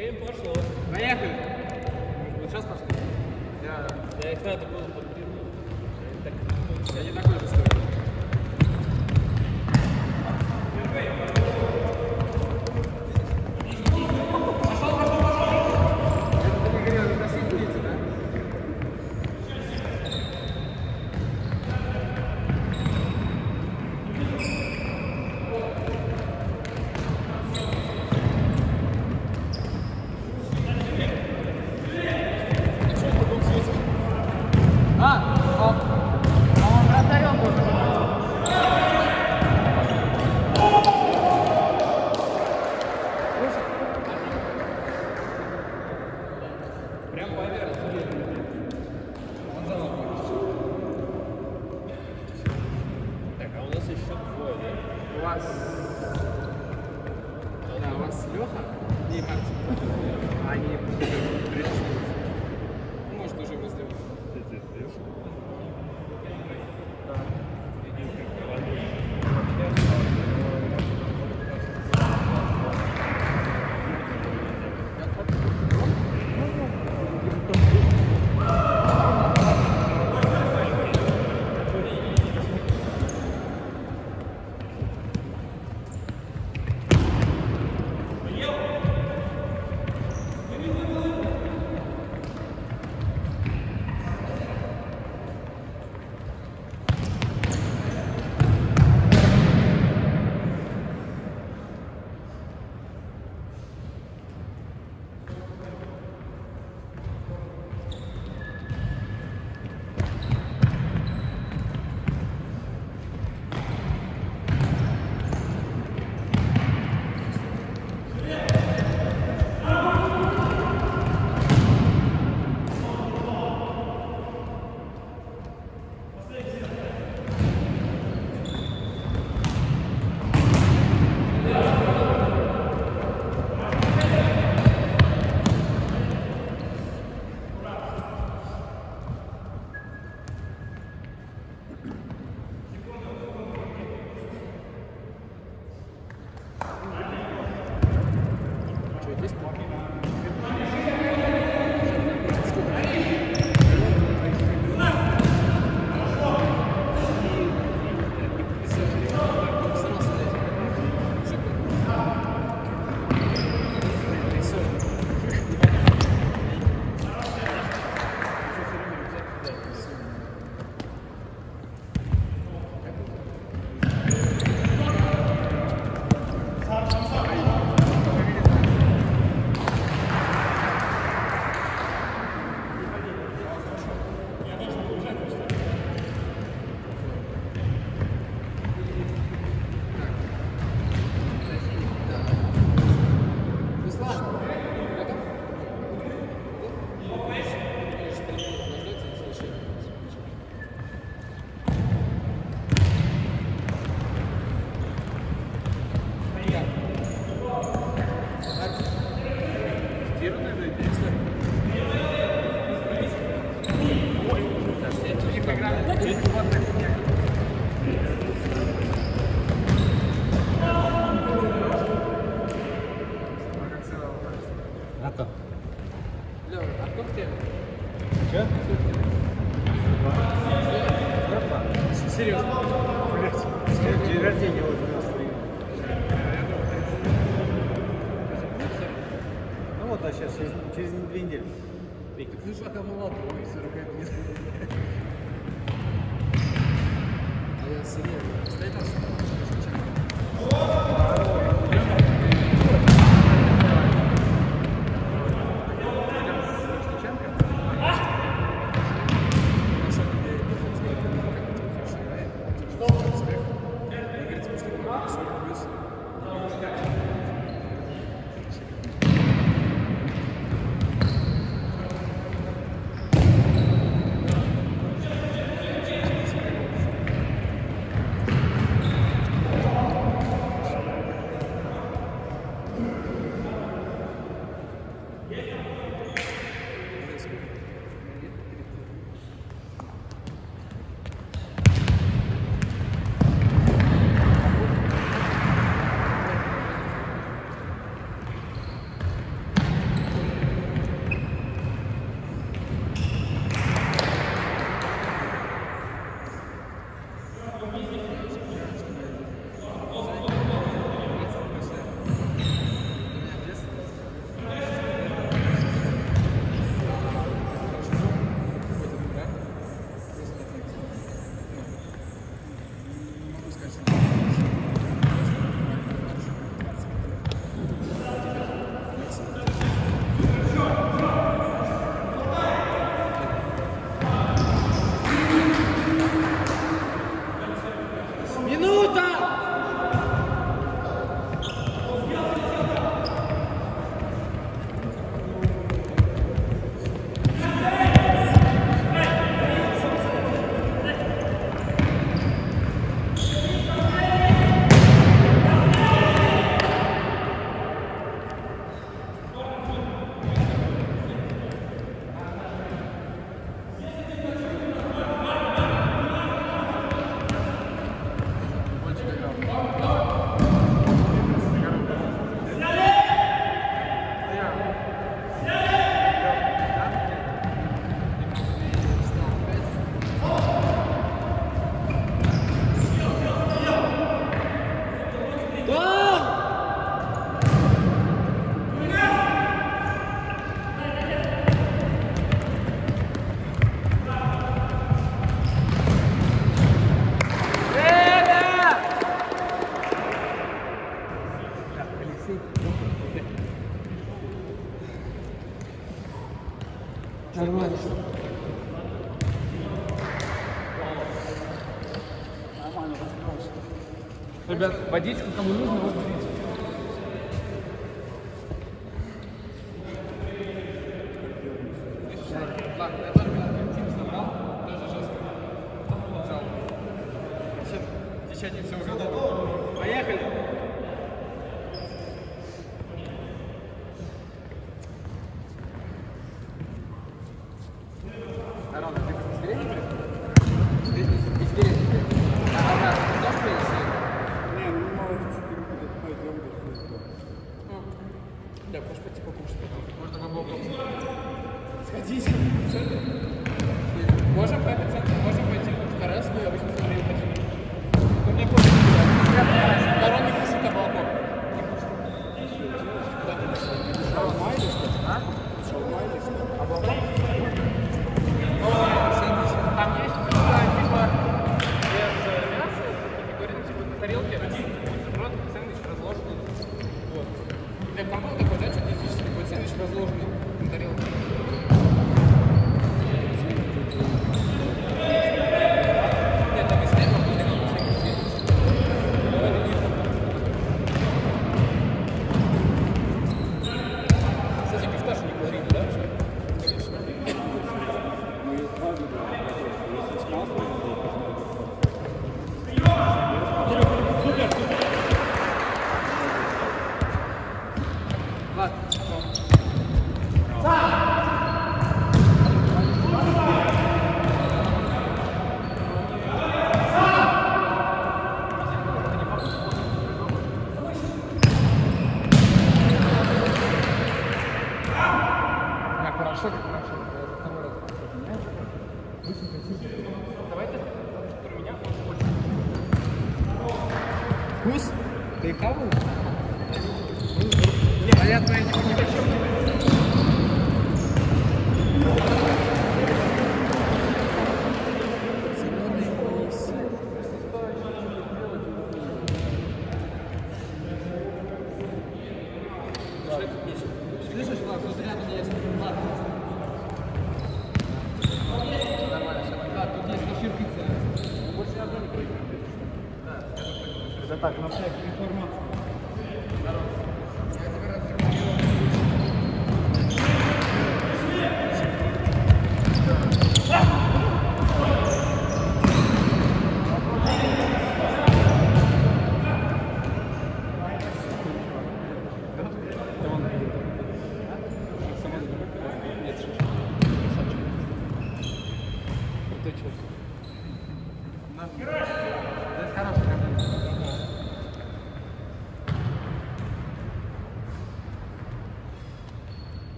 Время пошло. Поехали. Вот сейчас пошли. Я, я их надо было подпинуть. Я не такой же стоит.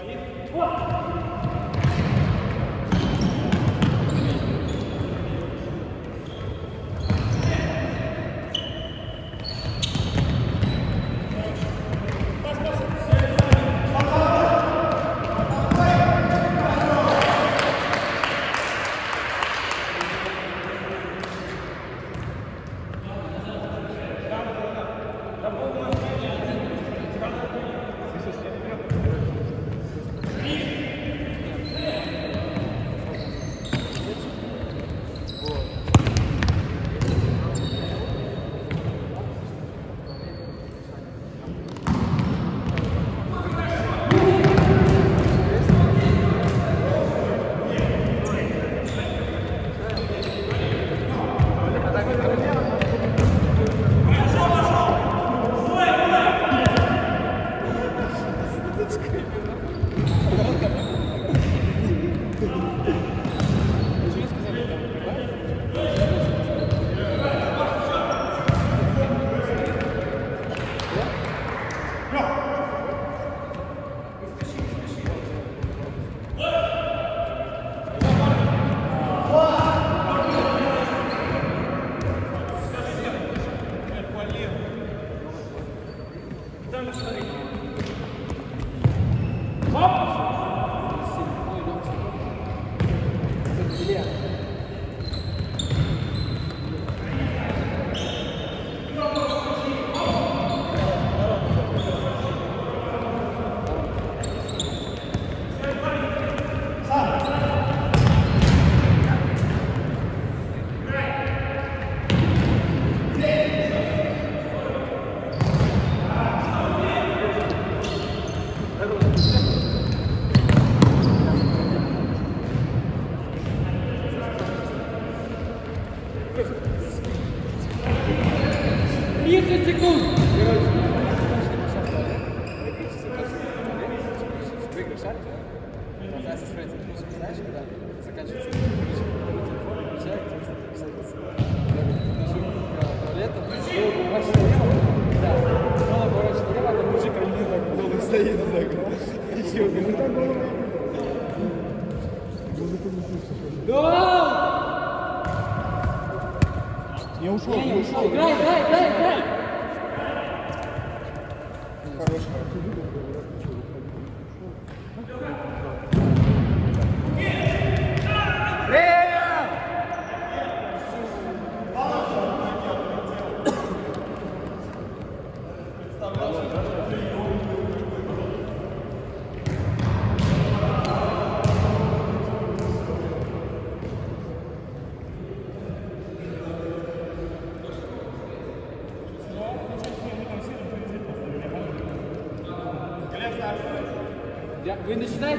طيب وقت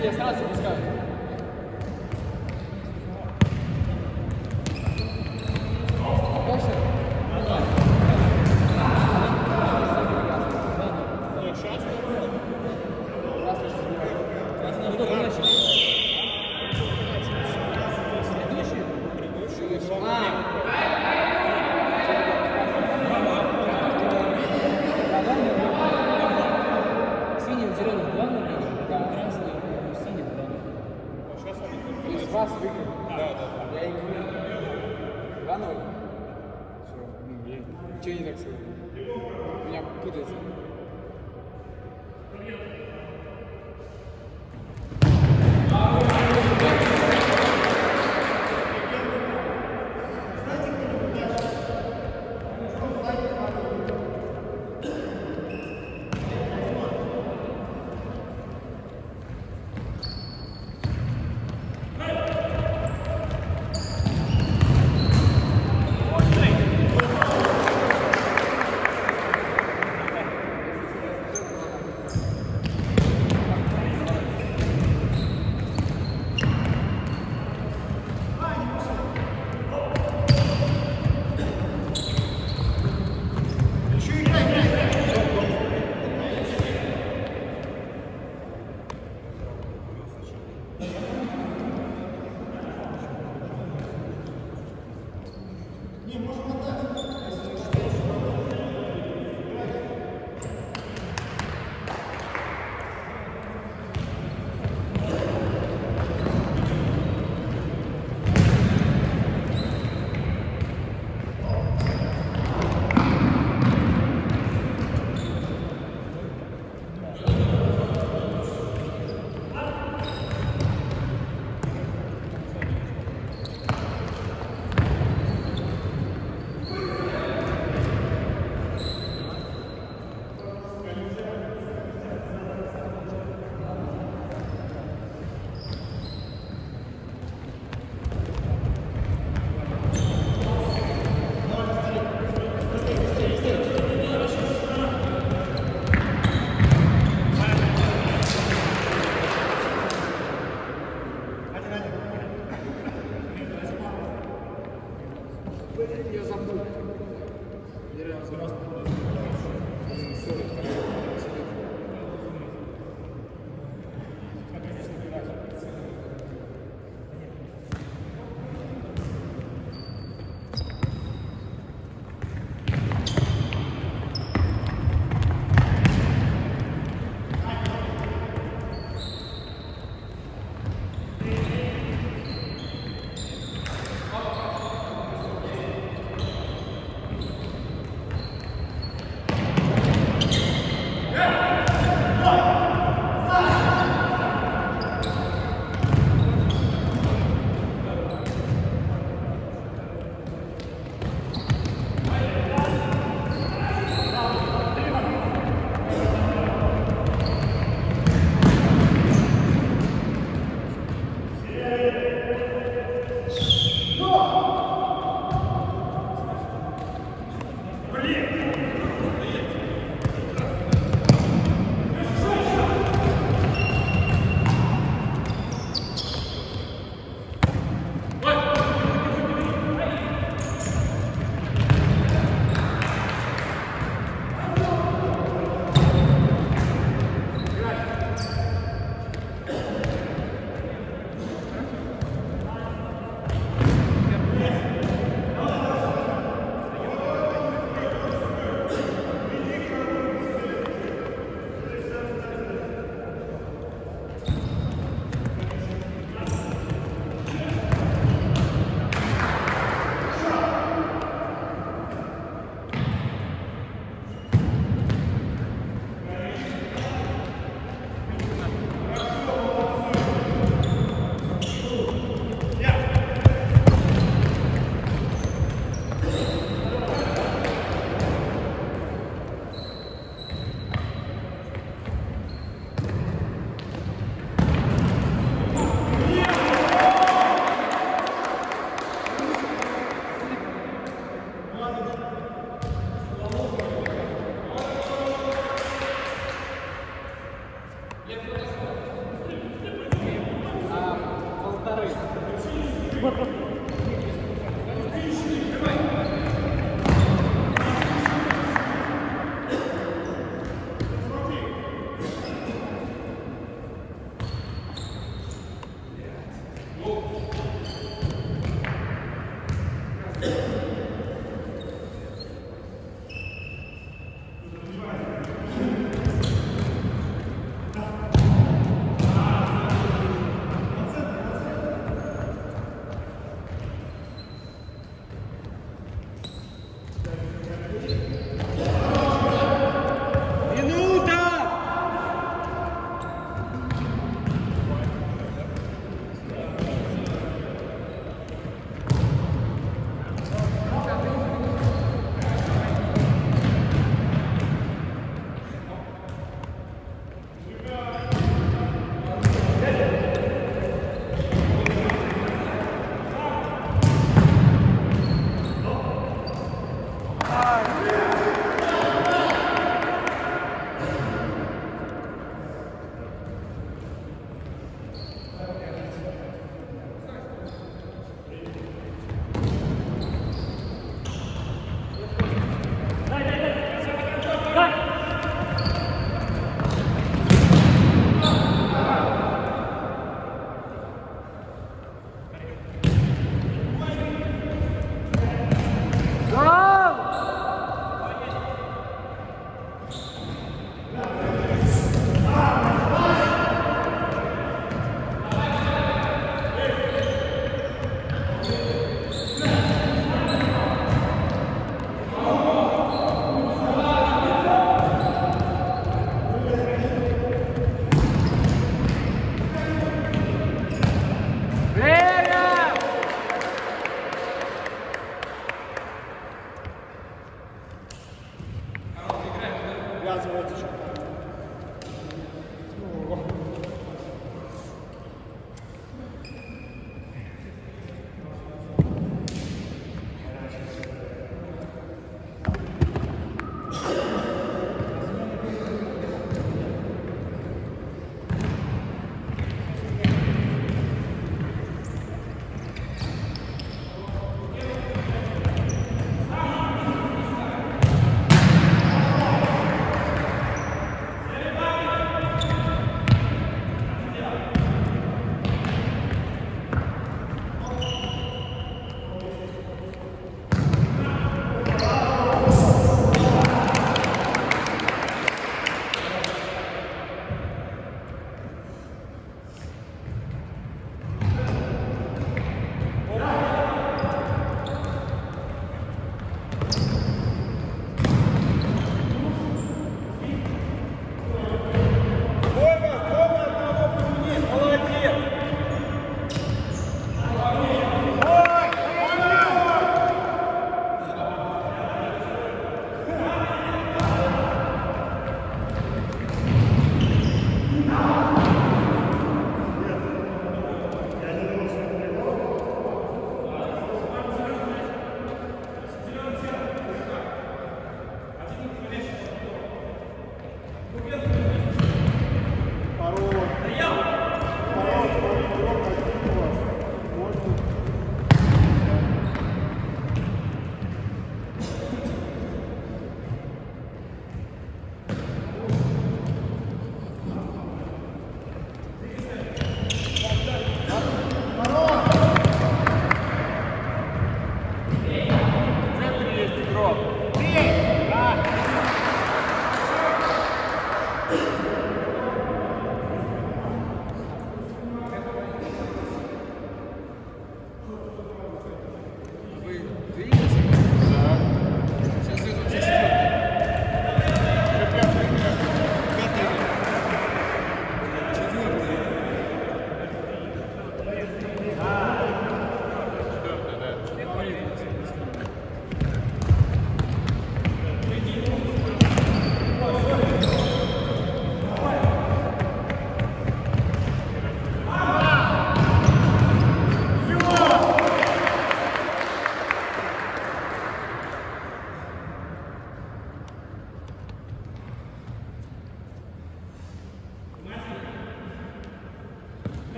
Sí, está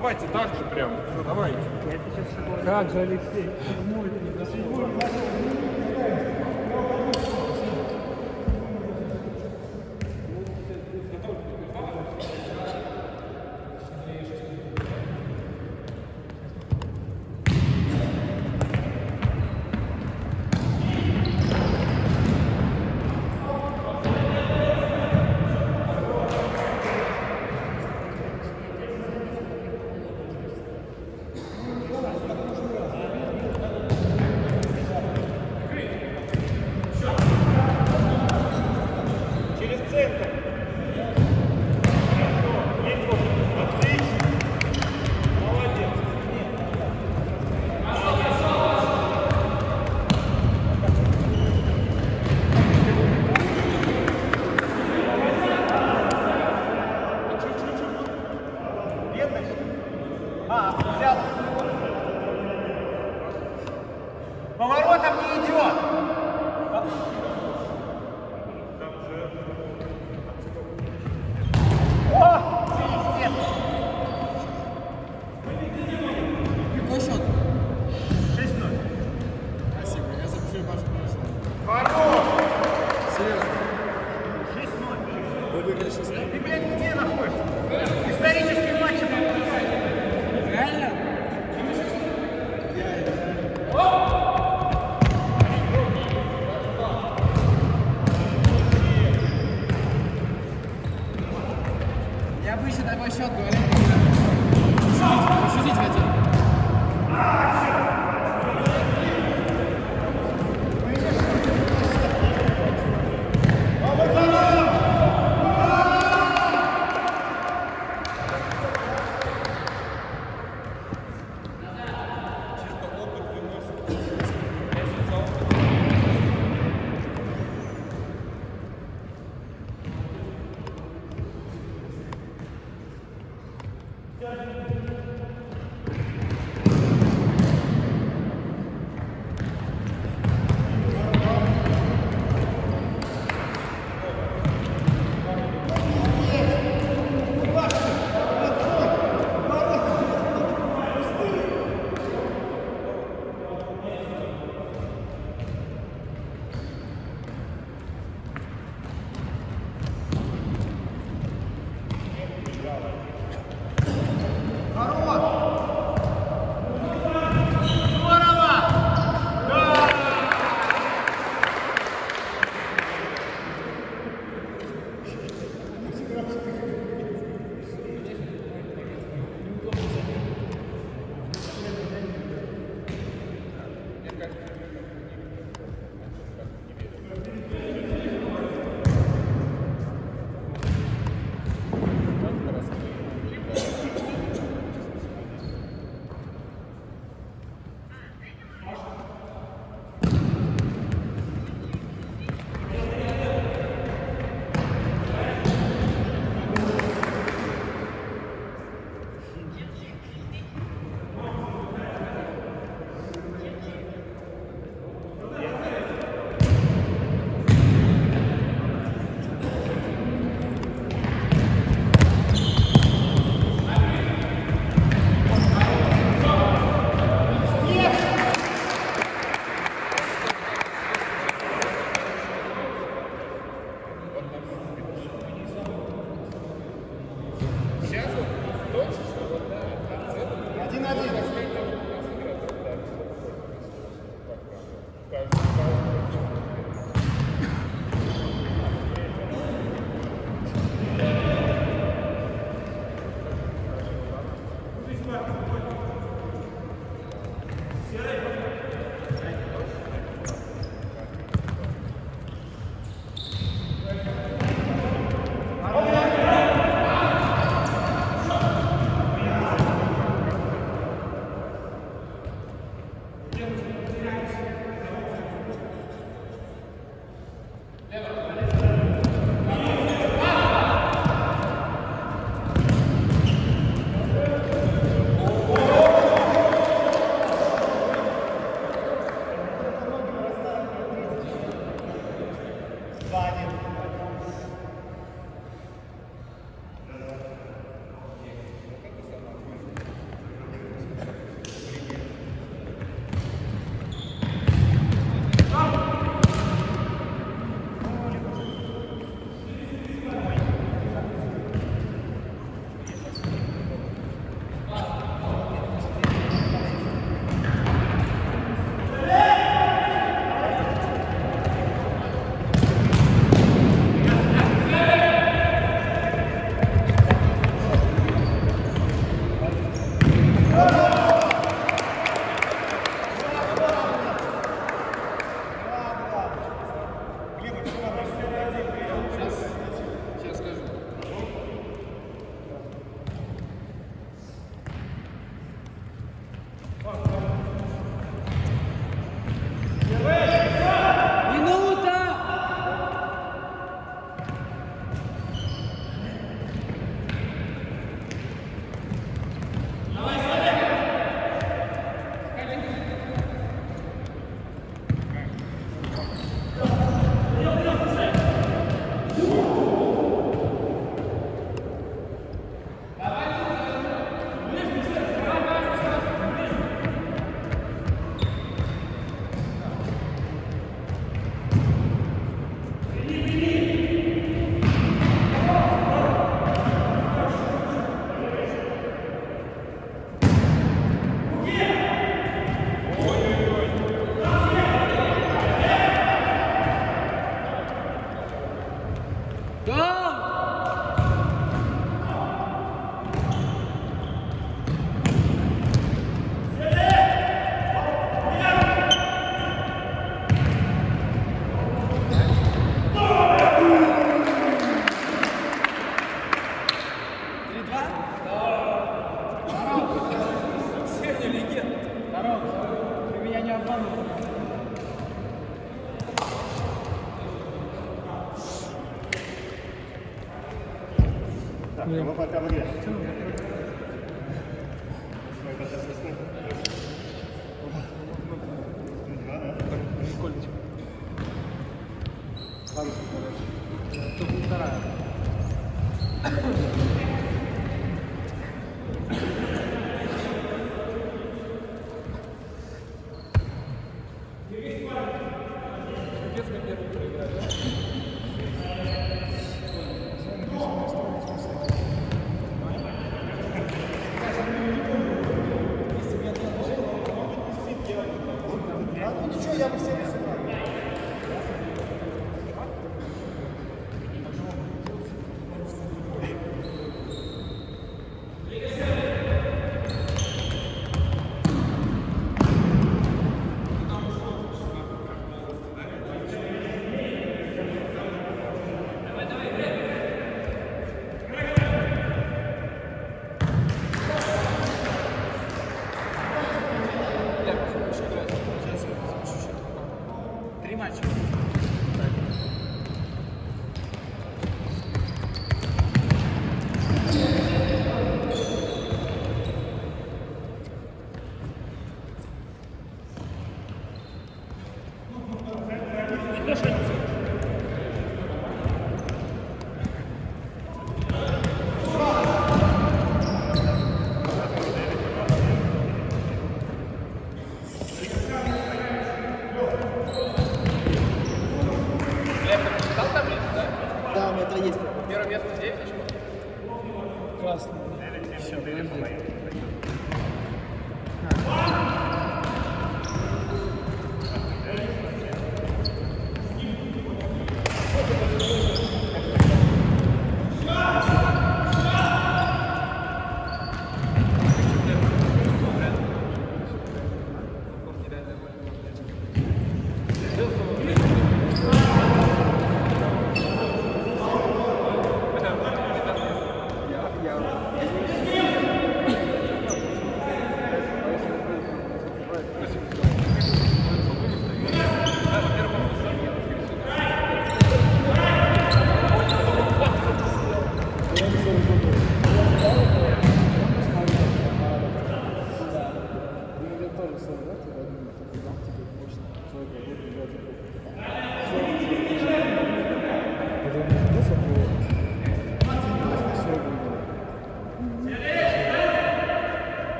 Давайте так же прям. Давайте. Как же, Алексей?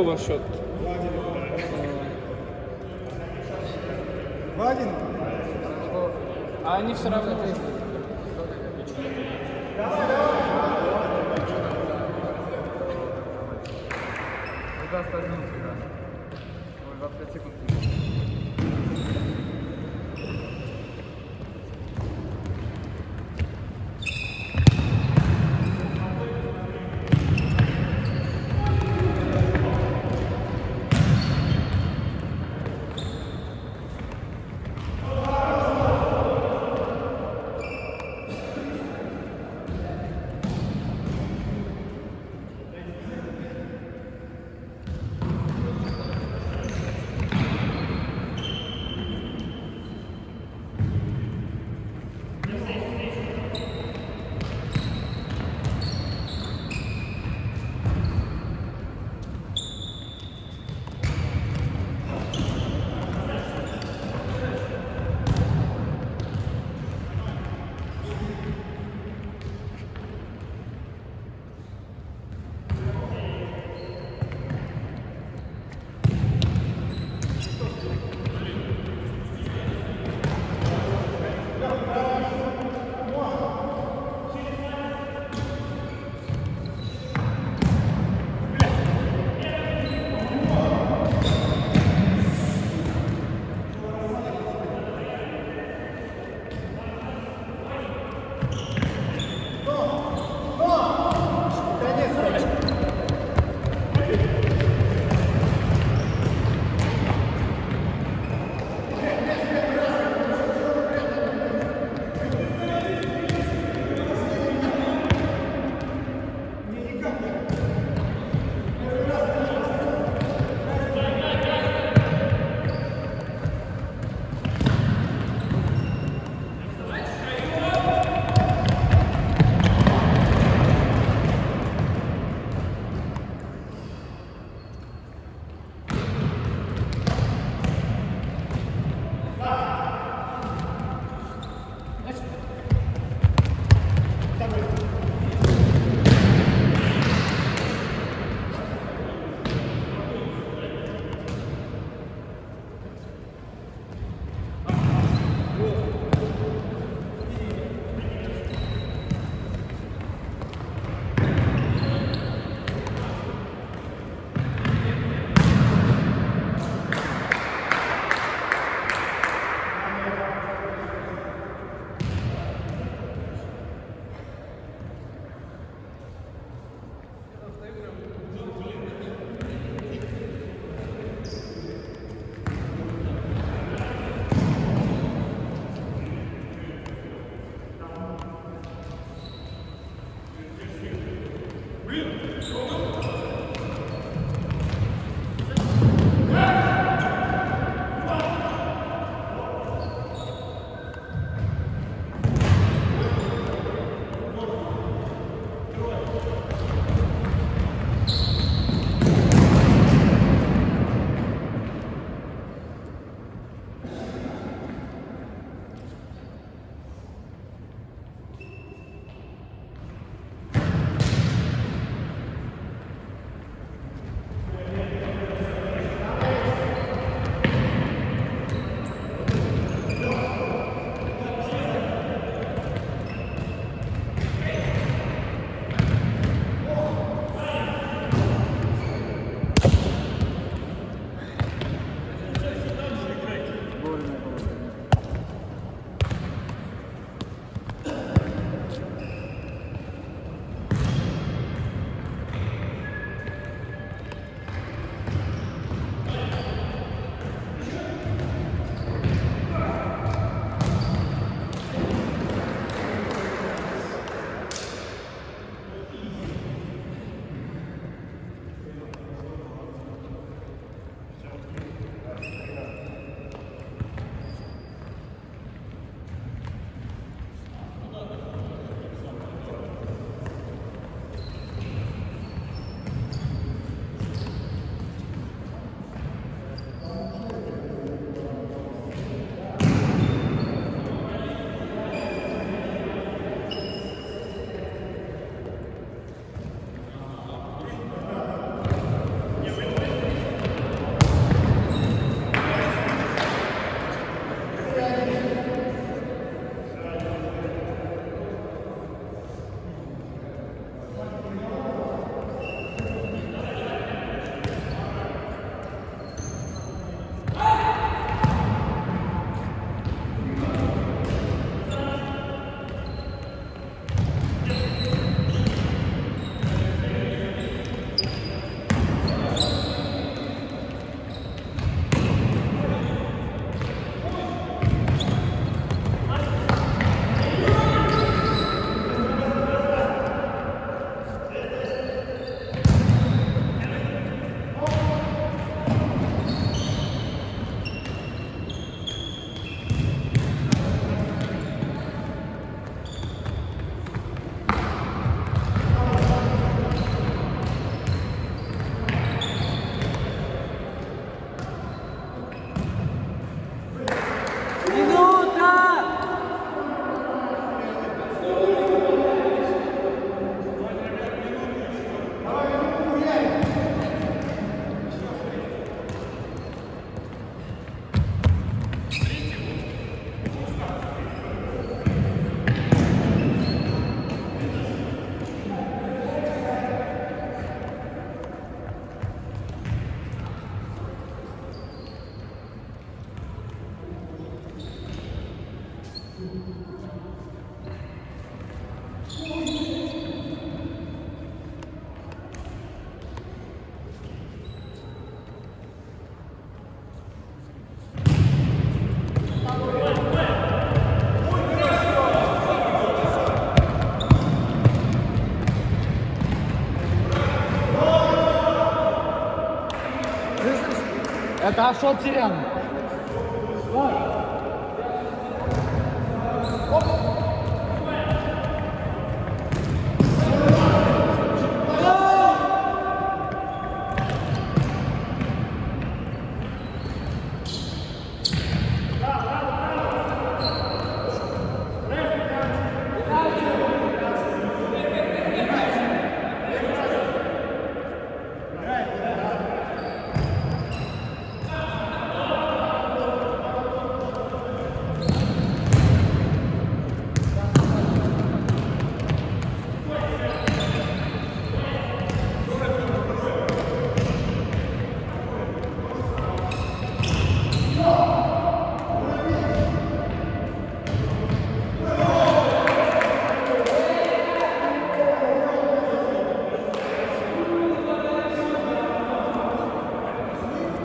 Решающая. Какой ваш счет? Вадин! А они все равно... Когда Хорошо, Цирян.